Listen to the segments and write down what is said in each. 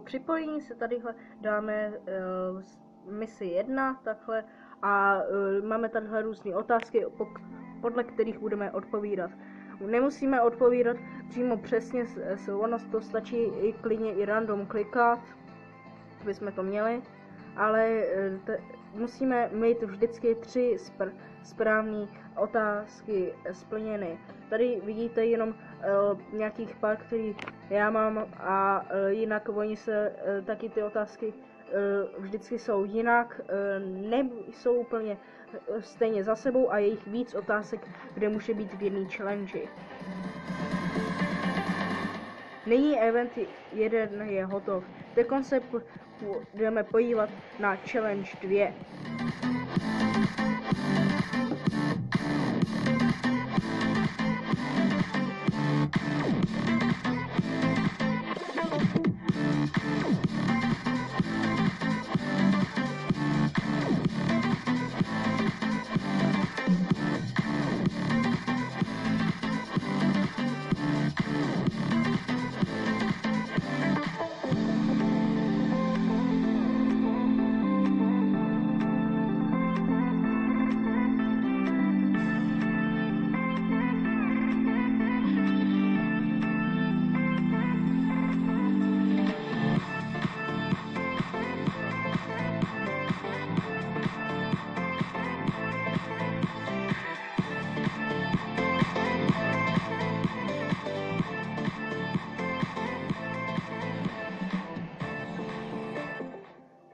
připojení se tadyhle dáme uh, misi 1, takhle, a uh, máme tadyhle různé otázky, podle kterých budeme odpovídat. Nemusíme odpovídat přímo přesně s, s ono to stačí i klidně i random klikat, aby jsme to měli, ale eh, musíme mít vždycky tři spr- správné otázky splněny. Tady vidíte jenom uh, nějakých pár, který já mám a uh, jinak oni se uh, taky ty otázky uh, vždycky jsou jinak, uh, nejsou úplně stejně za sebou a je jich víc otázek, kde může být v jedné challenge. Nyní event jeden je hotov. Teď se budeme podívat na challenge 2.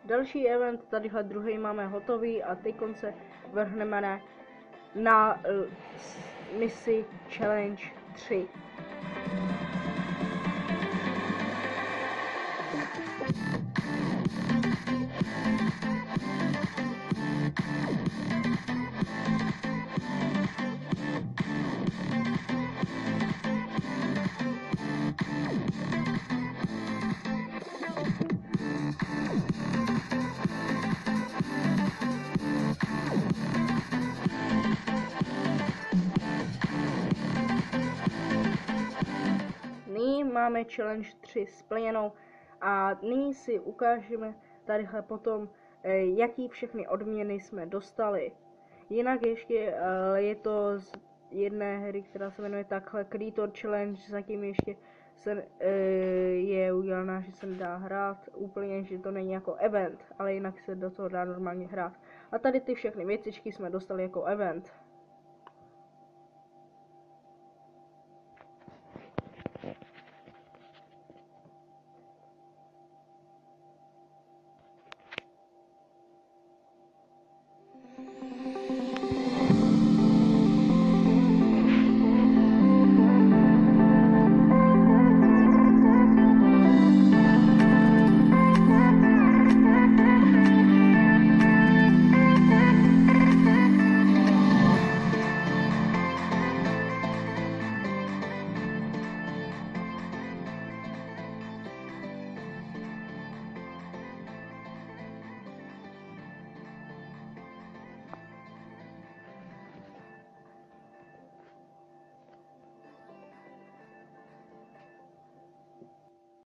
Další event, tadyhle druhý máme hotový a teď se vrhneme na, na uh, misi Challenge 3. máme challenge 3 splněnou a nyní si ukážeme tadyhle potom, eh, jaký všechny odměny jsme dostali. Jinak ještě eh, je to z jedné hry, která se jmenuje takhle Creator Challenge, zatím ještě se, eh, je udělaná, že se dá hrát úplně, že to není jako event, ale jinak se do toho dá normálně hrát. A tady ty všechny věcičky jsme dostali jako event.